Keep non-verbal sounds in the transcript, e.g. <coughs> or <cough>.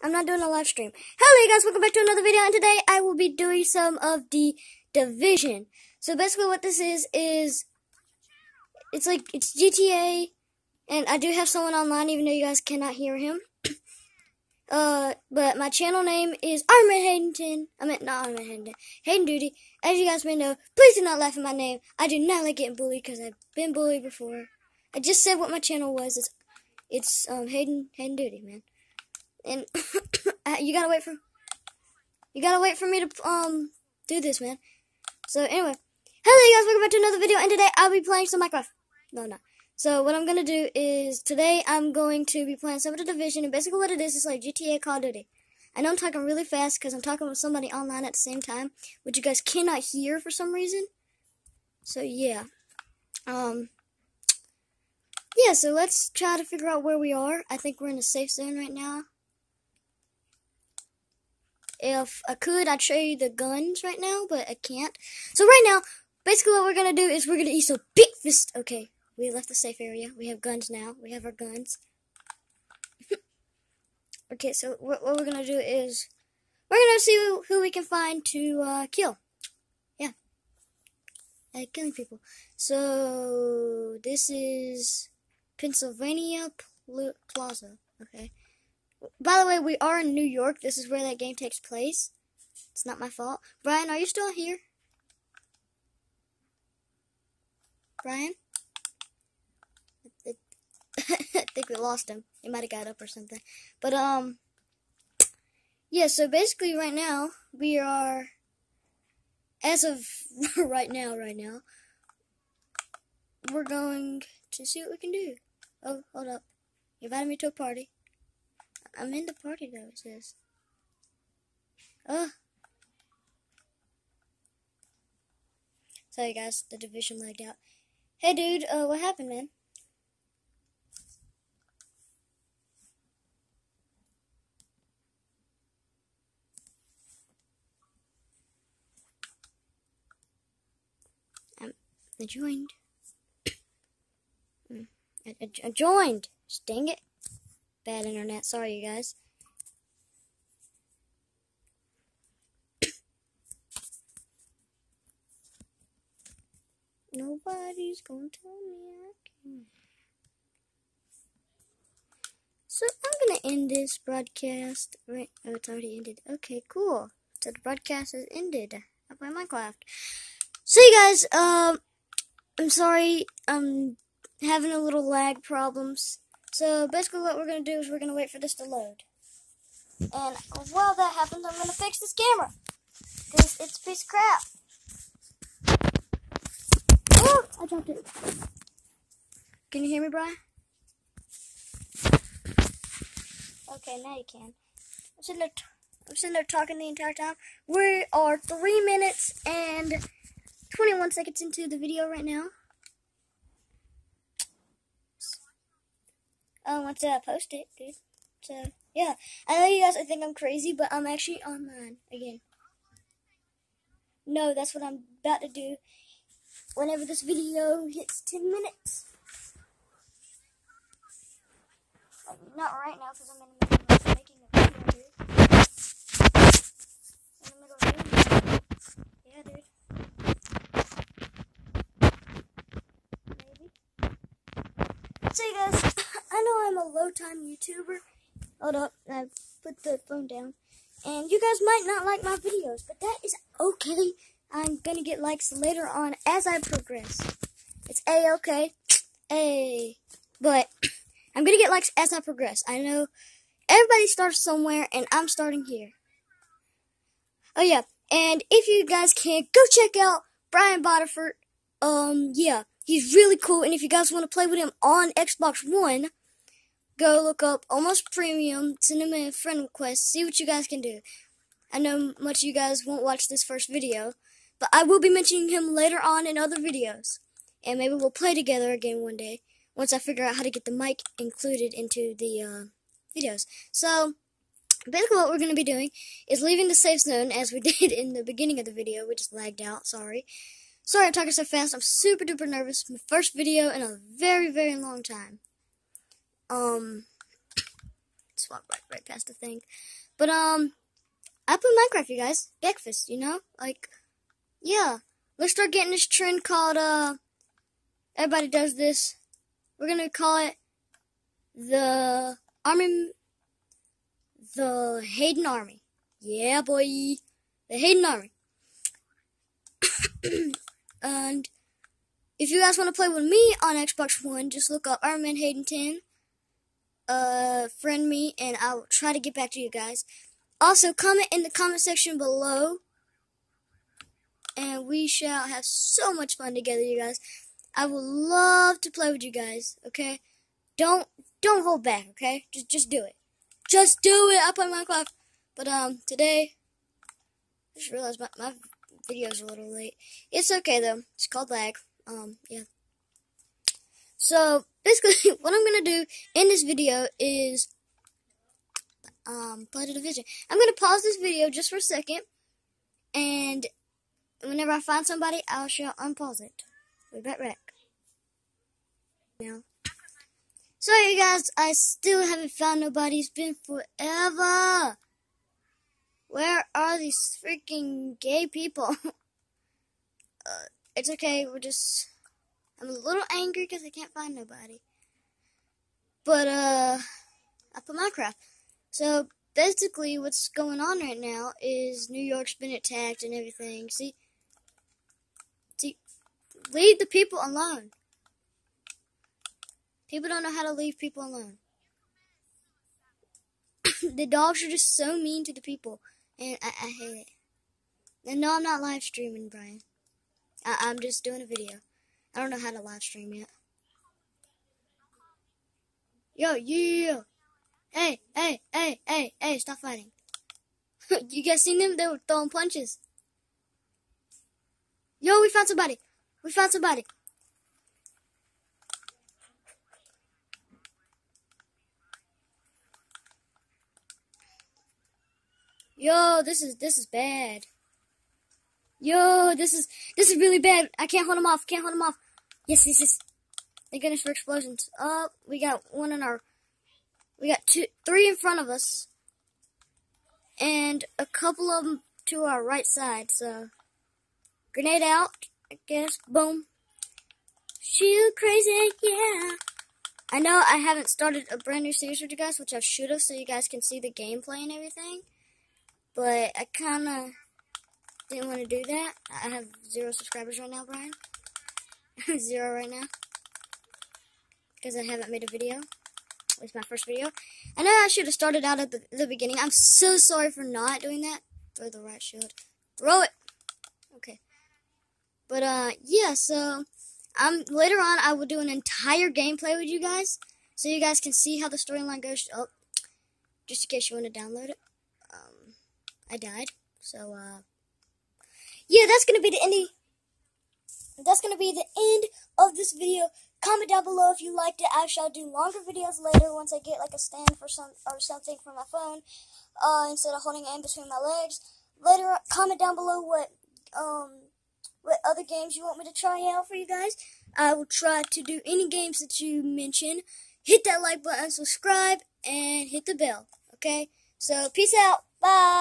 I'm not doing a live stream. Hello, you guys. Welcome back to another video. And today I will be doing some of the Division. So basically what this is, is it's like, it's GTA. And I do have someone online, even though you guys cannot hear him. <coughs> uh, but my channel name is Armin Hayden. I meant not Armin Hayden. Hayden Duty. As you guys may know, please do not laugh at my name. I do not like getting bullied because I've been bullied before. I just said what my channel was. It's, it's um Hayden Hayden Duty, man and <coughs> you gotta wait for you gotta wait for me to um do this, man. So anyway, hello, you guys. Welcome back to another video, and today I'll be playing some Minecraft. No, no. So what I'm gonna do is today I'm going to be playing some of the Division, and basically what it is is like GTA Call of Duty. I know I'm talking really fast because I'm talking with somebody online at the same time, which you guys cannot hear for some reason. So yeah, um, yeah. So let's try to figure out where we are. I think we're in a safe zone right now. If I could, I'd show you the guns right now, but I can't. So right now, basically what we're to do is we're to eat some big fist. Okay, we left the safe area. We have guns now. We have our guns. <laughs> okay, so what, what we're to do is we're to see who, we can find to uh, kill. Yeah. Uh, killing people. So this is Pennsylvania Plaza. Okay. By the way, we are in New York. This is where that game takes place. It's not my fault. Brian, are you still here? Brian? I think we lost him. He might have got up or something. But, um, yeah, so basically right now, we are, as of <laughs> right now, right now, we're going to see what we can do. Oh, hold up. You invited me to a party. I'm in the party though, it says. Oh. Sorry guys, the division lagged out. Hey dude, uh, what happened, man? Um, I joined. Hmm, <coughs> I, I, I joined. Dang it bad internet. Sorry, you guys. Nobody's gonna tell me I can. So I'm gonna end this broadcast. Right? Oh, it's already ended. Okay, cool. So the broadcast has ended. I play Minecraft. So you guys, um, I'm sorry. I'm having a little lag problems. So basically what we're going to do is we're going to wait for this to load. And while that happens, I'm going to fix this camera. Because it's a piece of crap. Oh, I dropped it. Can you hear me, Brian? Okay, now you can. I'm sitting there, I'm sitting there talking the entire time. We are 3 minutes and 21 seconds into the video right now. Um, once I post it, dude. So, yeah. I know you guys I think I'm crazy, but I'm actually online again. No, that's what I'm about to do whenever this video hits 10 minutes. Not right now, because I'm in the middle of making a video, dude. In the middle of doing it. Yeah, dude. Maybe. So, you guys. I know I'm a low time YouTuber. Hold up, I put the phone down. And you guys might not like my videos, but that is okay. I'm gonna get likes later on as I progress. It's a okay, a, but <clears throat> I'm gonna get likes as I progress. I know everybody starts somewhere, and I'm starting here. Oh yeah, and if you guys can, go check out Brian Bodiford. Um, yeah, he's really cool, and if you guys want to play with him on Xbox One, go look up Almost Premium, send him a friend request, see what you guys can do. I know much of you guys won't watch this first video, but I will be mentioning him later on in other videos. And maybe we'll play together again one day, once I figure out how to get the mic included into the uh, videos. So, basically what we're going to be doing is leaving the safe zone, as we <laughs> did in the beginning of the video. We just lagged out, sorry. Sorry I'm talking so fast, I'm super duper nervous. My first video in a very, very long time. Um, just walked right, right past the thing. But, um, I play Minecraft, you guys. Breakfast, you know? Like, yeah. Let's start getting this trend called, uh, everybody does this. We're gonna call it the Army, the Hayden Army. Yeah, boy. The Hayden Army. <coughs> and if you guys want to play with me on Xbox One, just look up Iron Man Hayden 10. Uh, friend me, and I'll try to get back to you guys. Also, comment in the comment section below, and we shall have so much fun together, you guys. I would love to play with you guys. Okay, don't don't hold back. Okay, just just do it. Just do it. I play Minecraft, but um today I just realized my my video's a little late. It's okay though. It's called lag. Um, yeah. So, basically, <laughs> what I'm gonna do in this video is, um, play the division. I'm gonna pause this video just for a second, and whenever I find somebody, I shall unpause it. We'll be back. Now. Sorry, you guys, I still haven't found nobody. It's been forever. Where are these freaking gay people? <laughs> uh, it's okay, we're just... I'm a little angry because I can't find nobody. But, uh, I put Minecraft. So, basically, what's going on right now is New York's been attacked and everything. See? See? Leave the people alone. People don't know how to leave people alone. <coughs> the dogs are just so mean to the people. And I, I hate it. And no, I'm not live streaming, Brian. I, I'm just doing a video. I don't know how to live stream yet. Yo, you, Hey, hey, hey, hey, hey, stop fighting. <laughs> you guys seen them? They were throwing punches. Yo, we found somebody. We found somebody. Yo, this is this is bad. Yo, this is this is really bad. I can't hold him off. Can't hold him off. Yes, yes, yes. Thank goodness for explosions. Oh, we got one in our. We got two, three in front of us, and a couple of them to our right side. So, grenade out. I guess. Boom. Shoot crazy, yeah. I know I haven't started a brand new series with you guys, which I should have, so you guys can see the gameplay and everything. But I kind of didn't want to do that. I have zero subscribers right now, Brian. <laughs> zero right now. Because I haven't made a video. It's my first video. I know I should have started out at the, the beginning. I'm so sorry for not doing that. Throw the right shield. Throw it! Okay. But, uh, yeah, so, um, later on I will do an entire gameplay with you guys. So you guys can see how the storyline goes. Oh, just in case you want to download it. Um, I died. So, uh, yeah, that's gonna be the ending. That's gonna be the end of this video. Comment down below if you liked it. I shall do longer videos later once I get like a stand for some or something for my phone, uh, instead of holding it in between my legs. Later, comment down below what um what other games you want me to try out for you guys. I will try to do any games that you mention. Hit that like button, subscribe, and hit the bell. Okay. So peace out. Bye.